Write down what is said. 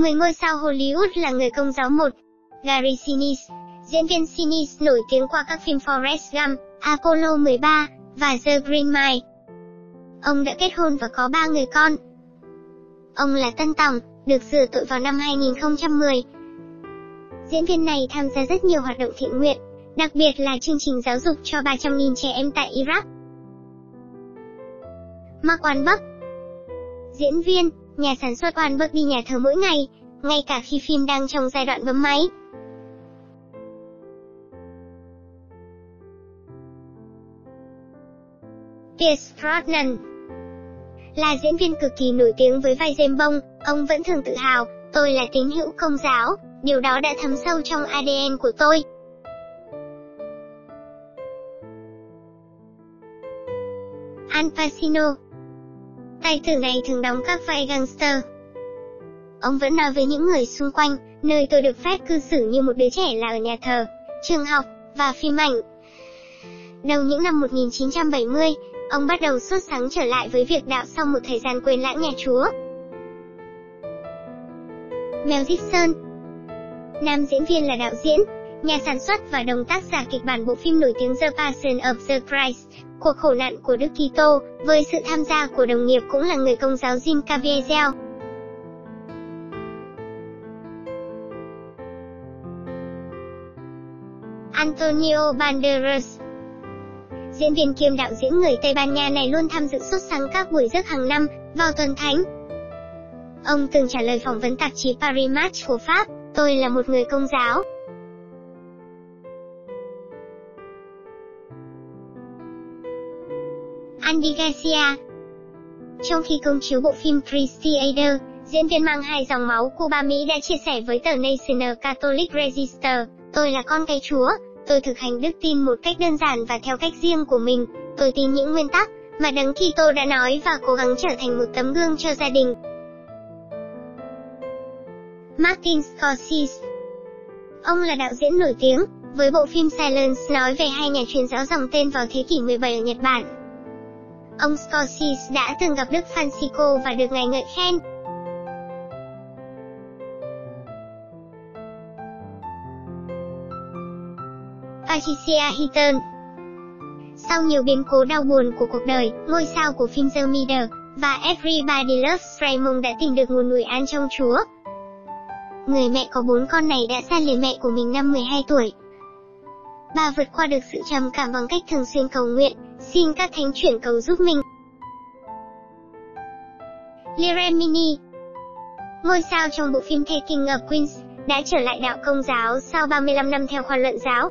10 ngôi sao Hollywood là người công giáo một. Gary Sinise, diễn viên Sinise nổi tiếng qua các phim Forrest Gump, Apollo 13 và The Green Mile. Ông đã kết hôn và có 3 người con. Ông là Tân Tòng, được rửa tội vào năm 2010. Diễn viên này tham gia rất nhiều hoạt động thiện nguyện, đặc biệt là chương trình giáo dục cho 300.000 trẻ em tại Iraq. Mark Wahlberg Diễn viên, nhà sản xuất Wahlberg đi nhà thờ mỗi ngày, ngay cả khi phim đang trong giai đoạn bấm máy. Pierce Brosnan Là diễn viên cực kỳ nổi tiếng với vai James Bond, ông vẫn thường tự hào, tôi là tín hữu công giáo, điều đó đã thấm sâu trong ADN của tôi. Al Pacino Tài tử này thường đóng các vai gangster. Ông vẫn nói với những người xung quanh, nơi tôi được phép cư xử như một đứa trẻ là ở nhà thờ, trường học, và phim ảnh. Đầu những năm 1970, ông bắt đầu xuất sáng trở lại với việc đạo sau một thời gian quên lãng nhà Chúa. Mel Gibson Nam diễn viên là đạo diễn, nhà sản xuất và đồng tác giả kịch bản bộ phim nổi tiếng The Passion of the Christ, Cuộc khổ nạn của Đức Kitô, với sự tham gia của đồng nghiệp cũng là người công giáo Jim Caviezel. Antonio Banderas Diễn viên kiêm đạo diễn người Tây Ban Nha này luôn tham dự xuất sáng các buổi rước hàng năm, vào tuần thánh. Ông từng trả lời phỏng vấn tạp chí Paris Match của Pháp, tôi là một người công giáo, Andy Garcia. Trong khi công chiếu bộ phim Crusader, diễn viên mang hai dòng máu Cuba Mỹ đã chia sẻ với tờ National Catholic Register, tôi là con cái Chúa, tôi thực hành đức tin một cách đơn giản và theo cách riêng của mình, tôi tin những nguyên tắc mà Đấng Kitô đã nói và cố gắng trở thành một tấm gương cho gia đình. Martin Scorsese Ông là đạo diễn nổi tiếng, với bộ phim Silence nói về hai nhà truyền giáo dòng tên vào thế kỷ 17 ở Nhật Bản. Ông Scorsese đã từng gặp Đức Francisco và được ngài ngợi khen. Patricia Heaton Sau nhiều biến cố đau buồn của cuộc đời, ngôi sao của phim The Middle và Everybody Loves Raymond đã tìm được nguồn nuôi an trong Chúa. Người mẹ có bốn con này đã xa lìa mẹ của mình năm 12 tuổi. Bà vượt qua được sự trầm cảm bằng cách thường xuyên cầu nguyện, Xin các thánh chuyển cầu giúp mình. Liremini Ngôi sao trong bộ phim The King of Queens đã trở lại đạo công giáo sau 35 năm theo khoa luận giáo.